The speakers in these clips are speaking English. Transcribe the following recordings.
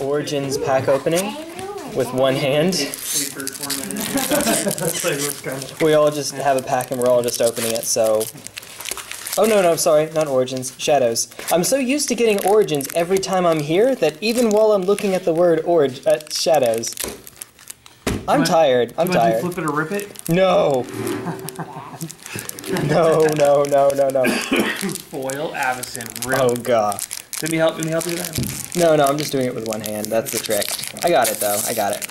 Origins pack opening with one hand. We all just have a pack and we're all just opening it, so. Oh no, no, sorry, not Origins, Shadows. I'm so used to getting Origins every time I'm here that even while I'm looking at the word Orig- uh, Shadows, I'm tired. I'm you tired. to flip it or rip it? No. no, no, no, no, no. Foil, Avacyn, rip. Oh god. Let me help. Let me help you with that. No, no, I'm just doing it with one hand. That's the trick. I got it though. I got it.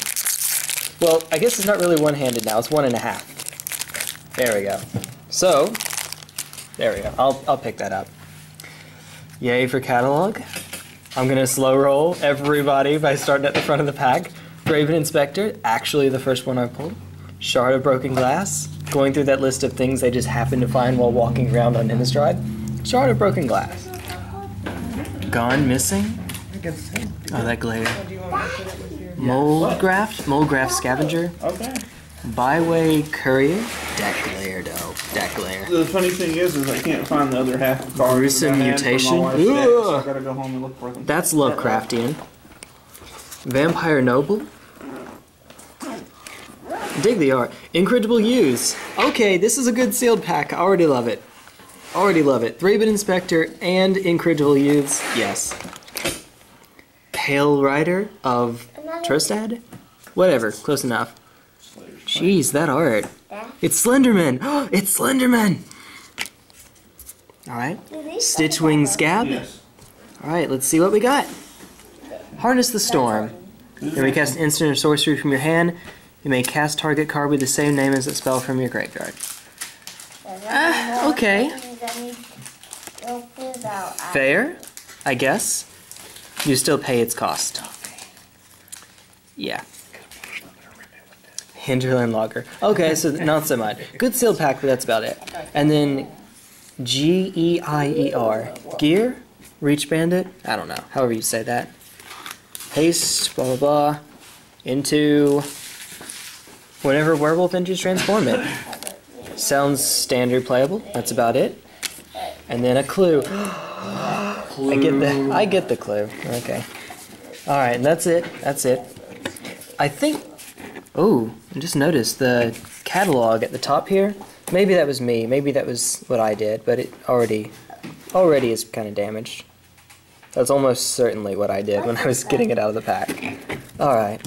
Well, I guess it's not really one-handed now. It's one and a half. There we go. So, there we go. I'll I'll pick that up. Yay for catalog. I'm gonna slow roll everybody by starting at the front of the pack. Thraben Inspector, actually the first one I pulled. Shard of Broken Glass, going through that list of things they just happened to find while walking around on Innistrad. Shard of Broken Glass. Gone Missing. Oh, that glare. Moldgraf, Mold Graft Scavenger, Okay. Byway Courier. That glare, though. That glare. The funny thing is, is I can't find the other half of the cards. Gruesome that I had from my Mutation? wife's deck, so I gotta go home and look for them. That's Lovecraftian. Vampire Noble. Dig the art. Incredible Use. Okay, this is a good sealed pack. I already love it. Already love it. Thraben Inspector and Incredible Youths. Yes. Pale Rider of Trostad? Whatever, close enough. Jeez, that art. It's Slenderman! it's Slenderman! Alright. Stitchwing Skaab? Yes. Alright, let's see what we got. Harness the Storm. You may cast an instant or sorcery from your hand. You may cast target card with the same name as the spell from your graveyard. Ah, okay. Fair, I guess. You still pay its cost. Yeah. Hinterland Logger. Okay, so not so much. Good seal pack, but that's about it. And then G E I E R. Gear? Reach Bandit? I don't know. However you say that. Haste, blah blah blah. Into whenever werewolf enters transform it. Sounds standard playable. That's about it. And then a clue. I get the I get the clue. Okay. Alright, and that's it. That's it. I think Oh, I just noticed the catalog at the top here. Maybe that was me. Maybe that was what I did, but it already already is kind of damaged. That's almost certainly what I did when I was getting it out of the pack. All right.